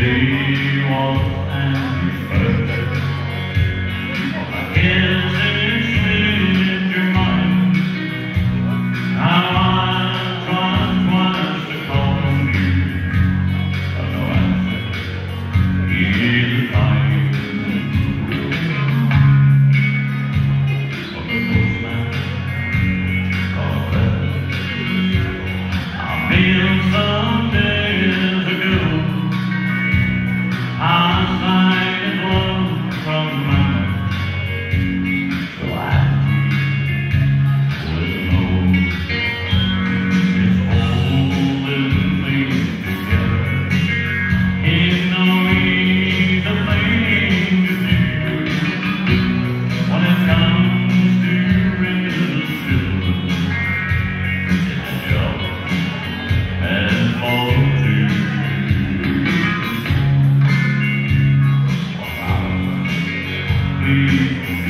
day one and first. Feel